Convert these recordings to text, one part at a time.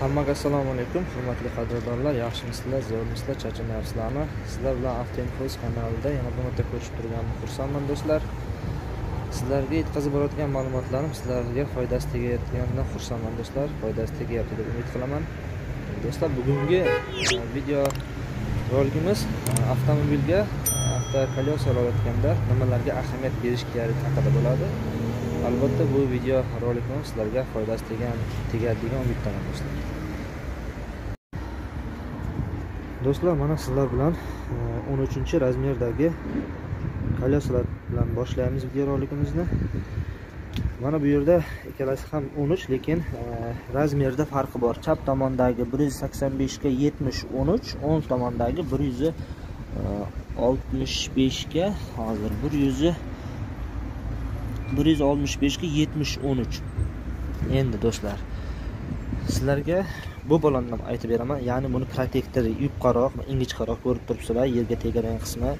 hammaga assalomu alaykum hurmatli qadrdonlar yaxshimisizlar zo'rmisizlar charchamayapsizlarmi sizlar bilan avtoinfoz kanalida yana bir marta ko'rishib turganimdan xursandman do'stlar. Sizlarga yetkazib borayotgan ma'lumotlarim sizlarga foydasi tegayotganidan xursandman do'stlar. Foydasi tegyapti deb umid qilaman. Do'stlar bugungi e, video roligimiz e, avtomobilga e, avtokolesa olayotganda nimalarga ahamiyat berish kerak haqida bo'ladi. Albatta bu video rolikimiz sizlarga foydasi tegan tegadigan umiddaman do'stlar. Do'stlar mana sizlar bilan e, o'n uchinchi razmerdagi kolyosalar bilan boshlaymiz video rolikimizni. Mana bu yerda ikkalasi ham 13 lekin e, razmerda farqi bor. Chap tomondagi 185 ga 70 13 o'ng tomondagi 165 e, ga hozir 100 165 ga 70 13 endi do'stlar sizlarga bu balonni aytib beraman. Ya'ni buni protektori yupqaroq ingichqaroq ko'rib turibsizlar yerga tegadigan qismi.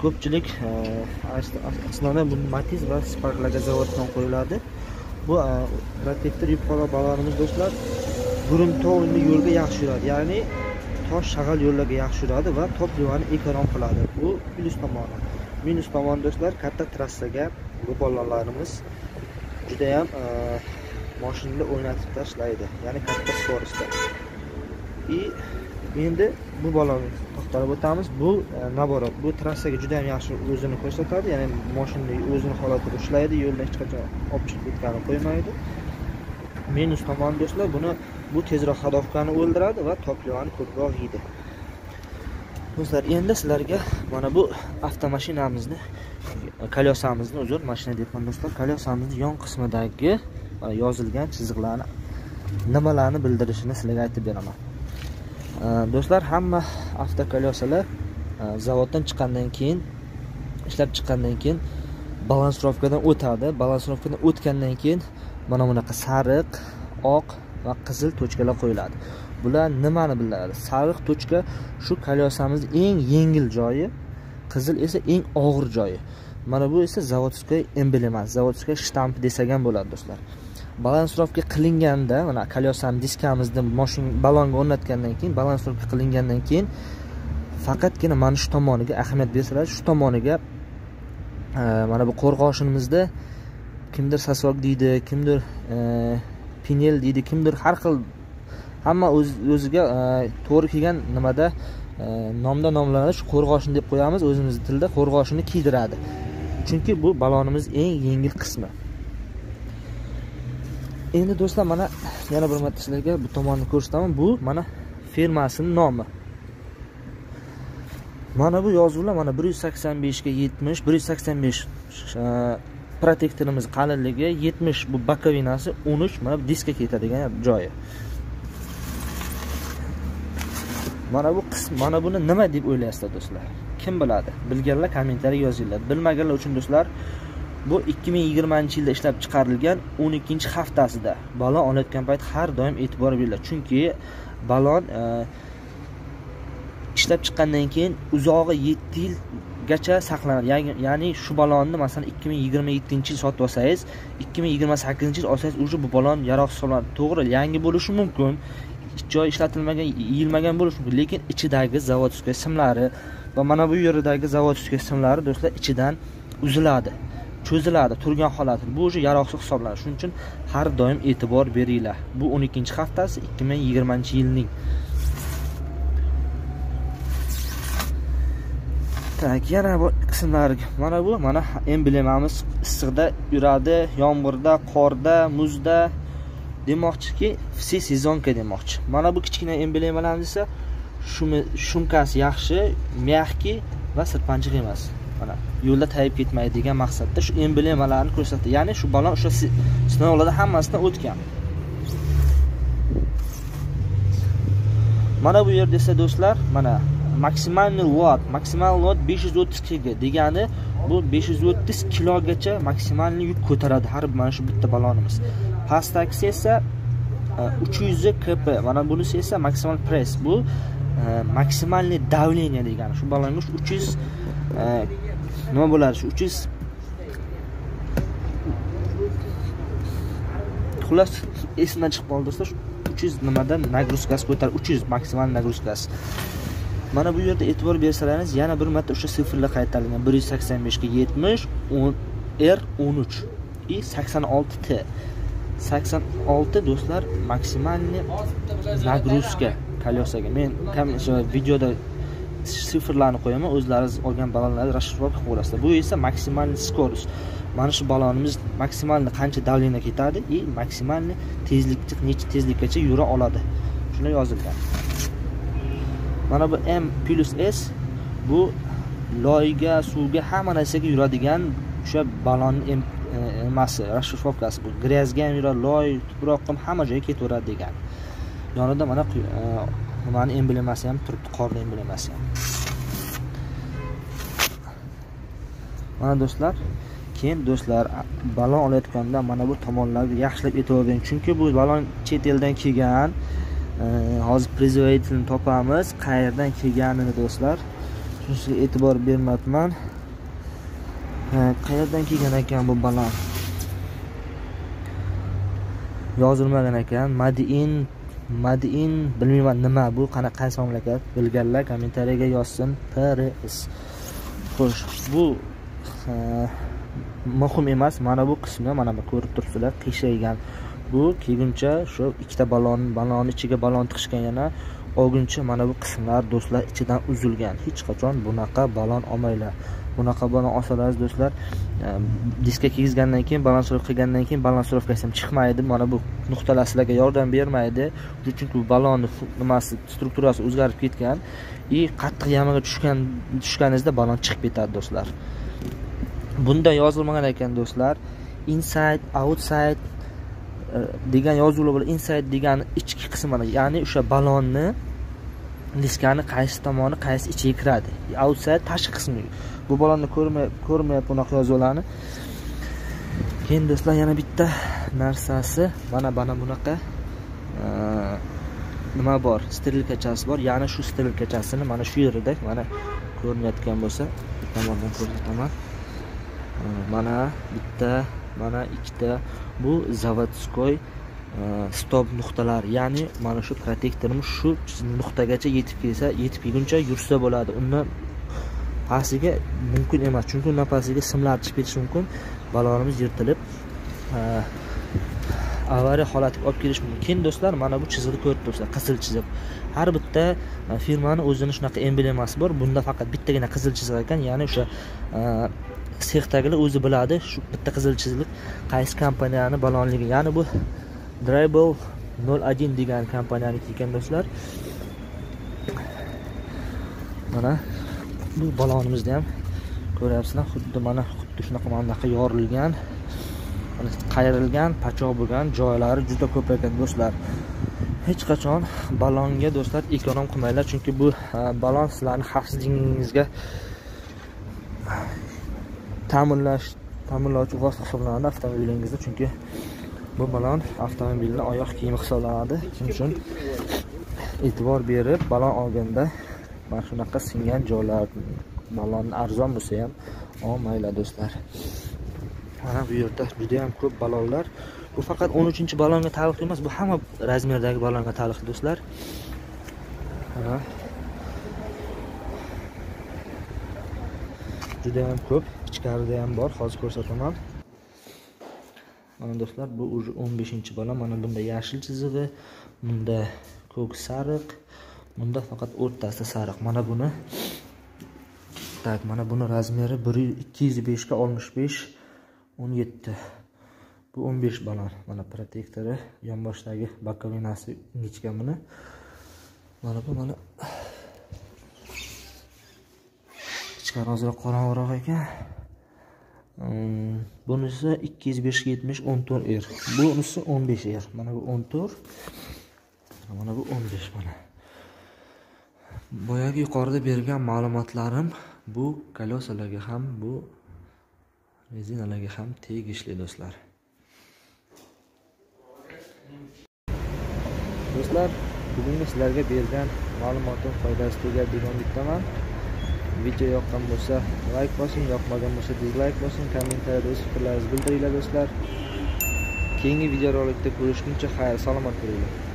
Ko'pchilik e, asnoda bu matiz va sparklarga zavoddan qo'yiladi. Bu protektor yupqaroq ballonimiz do'stlar. Gruntovniy yo'lga yaxshi yuradi ya'ni tosh shag'al yo'llarga yaxshi yuradi va top devorni ekonom qiladi. Bu plyus tomoni. Minus tomoni do'stlar katta trassaga bu judayam e, moshinada o'ynatib tashlaydi. Ya'ni katta skorostda и endi bu balonni to'xtalib o'tamiz. Bu e, наоборот bu trassaga juda yam yaxshi o'zini ko'rsatadi. Ya'ni moshina o'zini holatida ushlaydi. Yo'lda hech qachon olib chiqib ketgani qo'ymaydi. Minus tomoni do'stlar buni bu tezroq ходовкani o'ldiradi va toplivani ko'proq yeydi. Do'stlar endi sizlarga mana bu avtomashinamizni e, kolyosamizni uzr mashina deyapman do'stlar kolyosamizni yon qismidagi e, yozilgan chiziqlarni nimalarni bildirishini sizlarga aytib beraman. E, do'stlar hamma avtokolyosalar zavoddan chiqqandan keyin ishlab chiqqandan keyin balansirovkadan o'tadi. Balansirovkadan o'tgandan keyin mana bunaqa sariq oq va qizil tochkalar qo'yiladi. Bular nimani biladi? Sariq tochka shu kolyosamizni eng yengil joyi qizil esa eng og'ir joyi. Mana bu esa zavodskiy emblema zavodskoy shtamp desak ham bo'ladi do'stlar. Balansirovka qilinganda mana kolyosani diskamizni moshin balonga o'rnatgandan keyin balansirovka qilingandan keyin faqatgina mana shu tomoniga ahamiyat bersalar shu tomoniga e, mana bu qo'rg'oshinimizda kimdir sasvok deydi kimdir e, pinel deydi kimdir har xil hamma o'ziga e, to'g'ri kelgan nimada e, nomda nomlanadi. Shu qo'rg'oshin deb qo'yamiz. O'zimizni tilda qo'rg'oshini kiydiradi. Chunki bu balonimiz eng yengil qismi. Endi do'stlar mana yana bir marta sizlarga bu tomonni ko'rsataman. Bu mana firmasini nomi. Mana bu yozuvlar mana bir yuz sakson beshga yetmish bir yuz sakson besh e, protektorimiz qalinligi 70 bu bokovinasi 13 mana bu diska ketadigan joyi. Mana bu qism mana buni nima deb o'ylaysizlar do'stlar? Kim biladi? Bilganlar kommentariy yozinglar. Bilmaganlar uchun do'stlar bu 2020 yilda ishlab chiqarilgan 12 haftasida balon olayotgan payt har doim e'tibor beringlar. Chunki balon e, ishlab chiqqandan keyin uzog'i 7 yilgacha saqlanadi ya'ni shu balonni masalan 2027 yil sotib olsangiz 2028 yil olsangiz уже bu balon yaroqsiz hisoblanadi. To'g'ri yangi bo'lishi mumkin. Joy ishlatilmagan yeyilmagan bo'lishi mumkin. Lekin ichidagi zavodskiy simlari va mana bu yeridagi zavodskiy simlari do'stlar ichidan uziladi cho'ziladi turgan holati. Bu уже yaroqsiz hisoblanadi shuning uchun har doim e'tibor beringlar. Bu 12 haftasi 2020 yilning. Tak yana bu qismlariga mana bu mana emblemamiz issiqda yuradi yomg'irda qorda muzda demoqchiki все сезонка demoqchi. Mana bu kichkina emblemalarimiz esa shumkasi yaxshi мягкий va sirpanchiq emas. Mana yo'lda tayib ketmaydi degan maqsadda shu emblemalarni ko'rsatdi. Ya'ni shu balon o'sha sinovlarda hammasidan o'tgan. Mana bu yerda esa do'stlar mana maksimalniy lot maksimal lot 530 kg degani bu 530 kilogacha maksimalniy yuk ko'taradi har mana shu bitta balonimiz. Pastdagisi esa e, 300 yuz kp mana bunisi esa maksimal press. Bu e, maksimalniy давление degani. Shu balonga 300 e, nima bo'ladi? Shu uch yuz xullas esimdan chiqib qoldi do'stlar uch yuz nimadan nagruzkasi ko'taradi? Uch yuz maksimal nagruzkasi. Mana bu yerda e'tibor bersalaringiz yana bir marta o'sha sifrlar qaytarilgan. bir yuz sakson beshga yetmish o'n r o'n uch. И sakson olti t. sakson olti do'stlar maksimalniy nagruzka kolеsaga men o'sha videoda sifrlarni qo'yaman o'zlaringiz olgan ballonlarni расшифровка qilib olasizlar bu esa maksimalniy скорость mana shu ballonimiz maksimalniy qancha давление ketadi? И maksimalniy tezlik necha tezlikkacha yura oladi. Shunday yozilgan. Mana bu m plus s bu loyga suvga hamma narsaga yuradigan o'sha balonni nimasi e, расшифровкasi bu грязga ham yuradi loy tuproq ham hamma joyga ketaveradi degan. Yonida mana nimani e, emblemasi ham turibdi qorni emblemasi ham. Mana do'stlar keyin do'stlar balon olayotganda mana bu tomonlarga yaxshilab e'tibor bering chunki bu balon chet eldan kelgan hozir производителini topamiz. Qayerdan kelganini do'stlar. Shunisiga e'tibor bermabman. Qayerdan kelgan ekan bu balon yozilmagan ekan. Madin madin bilmayman nima bu qanaqa qaysi mamlakat? Bilganlar kommentariyaga yozsin. Prs xo'sh bu e, muhim emas. Mana bu qismi mana bu ko'rib turibsizlar qiyshaygan. Bu kelguncha shu ikkita balon balonni ichiga balon tiqishgan yana olguncha mana bu qismlar do'stlar ichidan uzilgan. Hech qachon bunaqa balon olmanglar bunaqa balon olsalaringiz do'stlar e, diskga kiygizgandan keyin balansirovka qilgandan keyin balansировкasi ham chiqmaydi. Mana bu nuqtalar sizlarga yordam bermaydi. Chunki bu balonni nimasi strukturasi o'zgarib ketgan и qattiq yamaga tushgan tushganingizda balon chiqib ketadi do'stlar. Bunda yozilmagan ekan do'stlar inside outside E, degan yozuvlar bor inside degani ichki qismini ya'ni o'sha balonni diskani qaysi tomoni qaysi ichiga kiradi. Outside tashqi qismi. Bu balonni ko'rmayapti bunaqa yozuvlarni. Keyin do'stlar yana bitta narsasi. Mana mana bunaqa e, nima bor? Strelkachasi bor. Ya'ni shu strelkachasini mana shu yerida mana ko'rinayotgan bo'lsa tomondan ko'rsataman. E, mana bitta mana ikkita bu zavodskoy e, stop nuqtalar. Ya'ni mana shu protektorimiz shu nuqtagacha yetib kelsa yetib kelguncha yursa bo'ladi. Undan pastiga mumkin emas chunki undan pastiga simlar chiqib ketishi mumkin. Balonimiz yirtilib e, avariya holatiga olib kelishi mumkin. Do'stlar mana bu chiziqni ko'rib turibsizlar qizil chiziq har bitta e, firmani o'zini shunaqa emblemasi bor. Bunda faqat bittagina qizil chiziq ekan. Ya'ni o'sha sexdagilar o'zi biladi shu bitta qizil chiziq qaysi kompaniyani balonligi. Ya'ni bu Dribble 01 degan kompaniyani ekan do'stlar. Mana bu balonimizda ham ko'ryapsizlar xuddi mana xuddi shunaqa mana bunaqa yorilgan qayrilgan pachoq bo'lgan joylari juda ko'p ekan do'stlar. Hech qachon balonga do'stlar ekonom qilmanglar chunki bu e, balon sizlarni xavfsizligingizga ta'minlash ta'minlovchi vosita hisoblanadi avtomobilingizda chunki bu balon avtomobilni oyoq kiyimi hisoblanadi. Shuning uchun e'tibor berib balon olganda mana shunaqa singan joylar balonni arzon bo'lsa ham olmanglar do'stlar. Mana bu yerda judayam ko'p balonlar. Bu faqat 13 balonga taalluqli emas bu hamma razmerdagi balonga taalluqli do'stlar. Juda yam ko'p. Ichkarida ham bor hozir ko'rsataman. Mana do'stlar bu уже o'n beshinchi bola mana bunda yashil chizig'i bunda ko'k sariq bunda faqat o'rtasida sariq. Mana buni tak mana buni razmeri 205 ga 65 17 bu 15 balon mana protektori yonboshdagi bokovinasi ingichka buni. Mana bu mana ichkari ozroq qorong'iroq ekan. Bunisi ikki yuz beshga yetmish o'n to'rt er. Bunisi o'n besh er. Mana bu o'n to'rt. Mana bu o'n besh mana. Boyagi yuqorida bergan ma'lumotlarim bu kolesalarga ham bu rezinalarga ham tegishli do'stlar. Do'stlar bugungi sizlarga bergan ma'lumotim foydasi tegadi degan umiddaman video yoqqan bo'lsa layk bosing yoqmagan bo'lsa dizlayk bosing kommentariyada o'z fikrlaringizni bildiringlar do'stlar. Keyingi videorolikda ko'rishguncha xayr salomat bo'linglar